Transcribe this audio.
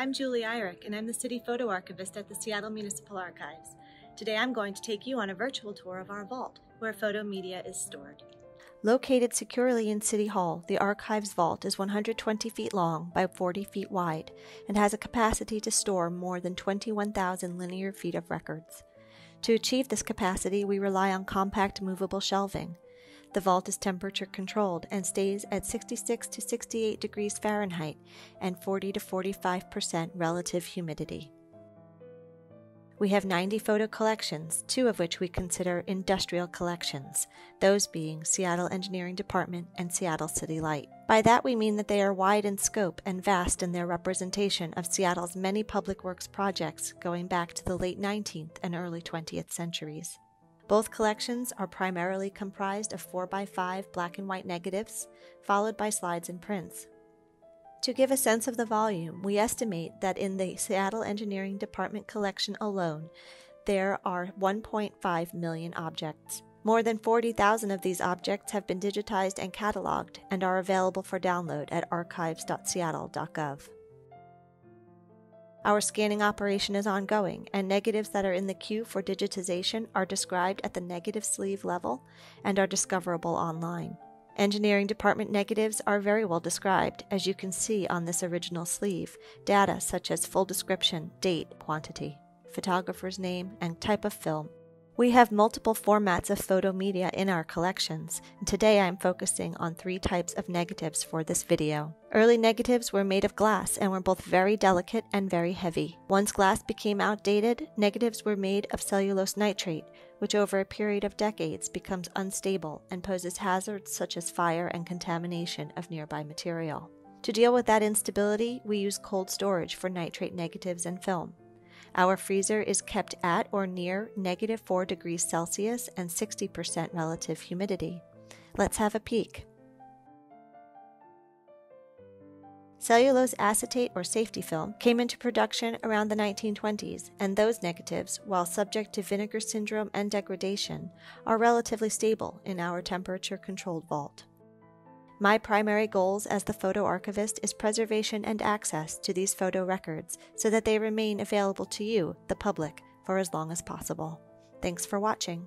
I'm Julie Irick, and I'm the City Photo Archivist at the Seattle Municipal Archives. Today I'm going to take you on a virtual tour of our vault, where photo media is stored. Located securely in City Hall, the Archives Vault is 120 feet long by 40 feet wide and has a capacity to store more than 21,000 linear feet of records. To achieve this capacity, we rely on compact movable shelving. The vault is temperature controlled and stays at 66 to 68 degrees Fahrenheit and 40 to 45 percent relative humidity. We have 90 photo collections, two of which we consider industrial collections, those being Seattle Engineering Department and Seattle City Light. By that we mean that they are wide in scope and vast in their representation of Seattle's many public works projects going back to the late 19th and early 20th centuries. Both collections are primarily comprised of 4x5 black and white negatives, followed by slides and prints, to give a sense of the volume, we estimate that in the Seattle Engineering Department collection alone, there are 1.5 million objects. More than 40,000 of these objects have been digitized and cataloged and are available for download at archives.seattle.gov. Our scanning operation is ongoing, and negatives that are in the queue for digitization are described at the negative sleeve level and are discoverable online. Engineering department negatives are very well described, as you can see on this original sleeve, data such as full description, date, quantity, photographer's name, and type of film. We have multiple formats of photo media in our collections, and today I'm focusing on three types of negatives for this video. Early negatives were made of glass and were both very delicate and very heavy. Once glass became outdated, negatives were made of cellulose nitrate, which over a period of decades becomes unstable and poses hazards such as fire and contamination of nearby material. To deal with that instability, we use cold storage for nitrate negatives and film. Our freezer is kept at or near negative 4 degrees Celsius and 60% relative humidity. Let's have a peek. Cellulose acetate or safety film came into production around the 1920s, and those negatives, while subject to vinegar syndrome and degradation, are relatively stable in our temperature controlled vault. My primary goals as the photo archivist is preservation and access to these photo records so that they remain available to you, the public, for as long as possible. Thanks for watching.